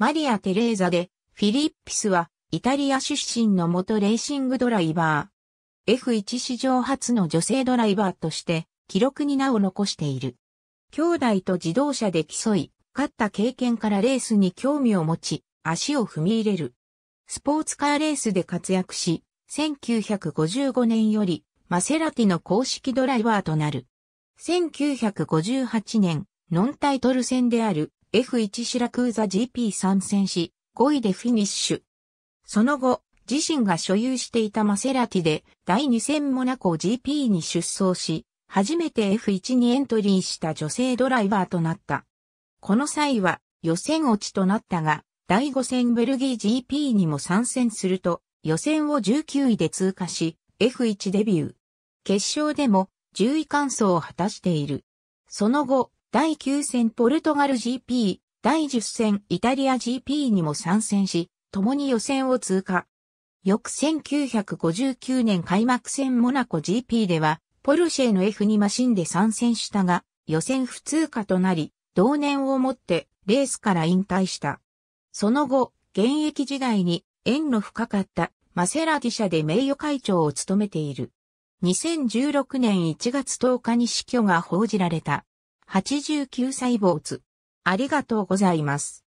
マリア・テレーザで、フィリッピスはイタリア出身の元レーシングドライバー。F1 史上初の女性ドライバーとして記録に名を残している。兄弟と自動車で競い、勝った経験からレースに興味を持ち、足を踏み入れる。スポーツカーレースで活躍し、1955年よりマセラティの公式ドライバーとなる。1958年、ノンタイトル戦である F1 シラクーザ GP 参戦し、5位でフィニッシュ。その後、自身が所有していたマセラティで第2戦モナコ GP に出走し、初めて F1 にエントリーした女性ドライバーとなった。この際は予選落ちとなったが、第5戦ベルギー GP にも参戦すると、予選を19位で通過し、F1 デビュー。決勝でも10位完走を果たしている。その後、第9戦ポルトガル GP、第10戦イタリア GP にも参戦し、共に予選を通過。翌1959年開幕戦モナコ GP では、ポルシェの F2 マシンで参戦したが、予選不通過となり、同年をもってレースから引退した。その後、現役時代に縁の深かったマセラティ社で名誉会長を務めている。2016年1月10日に死去が報じられた。89歳坊主。ありがとうございます。